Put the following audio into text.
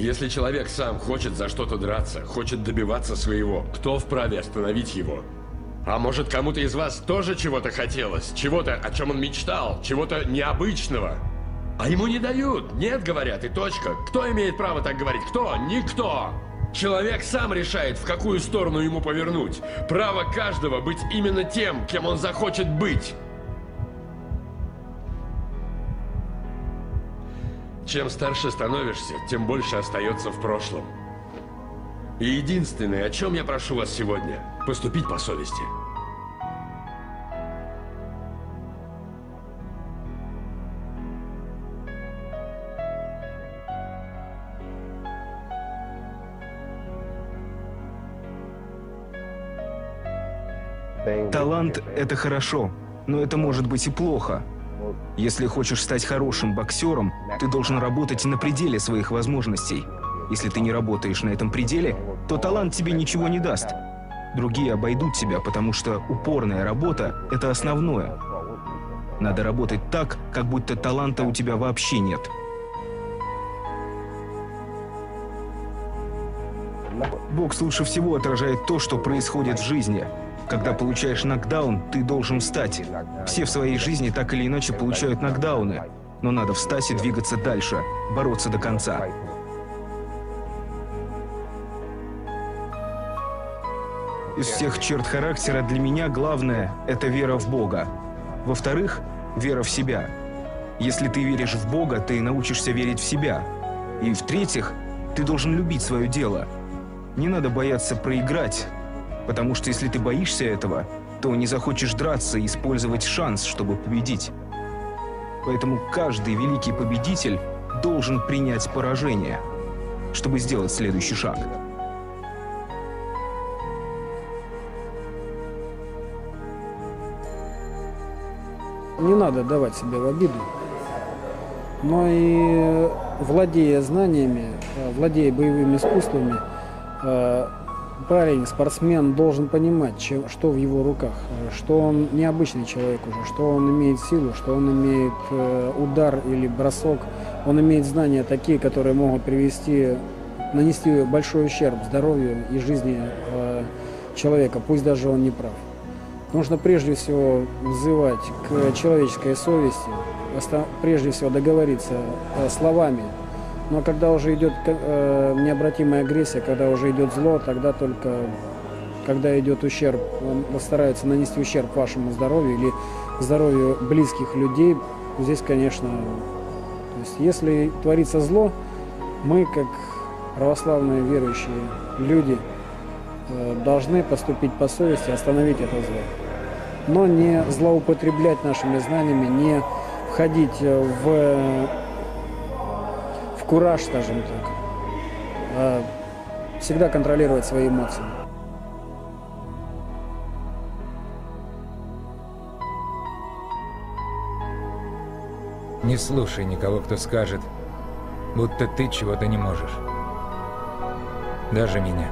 Если человек сам хочет за что-то драться, хочет добиваться своего, кто вправе остановить его? А может, кому-то из вас тоже чего-то хотелось? Чего-то, о чем он мечтал? Чего-то необычного? А ему не дают. Нет, говорят, и точка. Кто имеет право так говорить? Кто? Никто. Человек сам решает, в какую сторону ему повернуть. Право каждого быть именно тем, кем он захочет быть. Чем старше становишься, тем больше остается в прошлом. И единственное, о чем я прошу вас сегодня, поступить по совести. Талант — это хорошо, но это может быть и плохо. Если хочешь стать хорошим боксером, ты должен работать на пределе своих возможностей. Если ты не работаешь на этом пределе, то талант тебе ничего не даст. Другие обойдут тебя, потому что упорная работа — это основное. Надо работать так, как будто таланта у тебя вообще нет. Бокс лучше всего отражает то, что происходит в жизни. Когда получаешь нокдаун, ты должен встать. Все в своей жизни так или иначе получают нокдауны. Но надо встать и двигаться дальше, бороться до конца. Из всех черт характера для меня главное – это вера в Бога. Во-вторых, вера в себя. Если ты веришь в Бога, ты научишься верить в себя. И в-третьих, ты должен любить свое дело. Не надо бояться проиграть, потому что если ты боишься этого, то не захочешь драться и использовать шанс, чтобы победить. Поэтому каждый великий победитель должен принять поражение, чтобы сделать следующий шаг. Не надо давать себя в обиду, но и владея знаниями, э, владея боевыми искусствами, э, парень, спортсмен должен понимать, чем, что в его руках, э, что он необычный человек уже, что он имеет силу, что он имеет удар или бросок, он имеет знания такие, которые могут привести, нанести большой ущерб здоровью и жизни человека, пусть даже он не прав. Нужно прежде всего взывать к человеческой совести, прежде всего договориться э, словами. Но когда уже идет э, необратимая агрессия, когда уже идет зло, тогда только, когда идет ущерб, он старается нанести ущерб вашему здоровью или здоровью близких людей, здесь, конечно, то есть если творится зло, мы, как православные верующие люди, Э, должны поступить по совести, остановить это зло. Но не злоупотреблять нашими знаниями, не входить в, кураж, скажем так, а всегда контролировать свои эмоции. Не слушай никого, кто скажет, будто ты чего-то не можешь. Даже меня.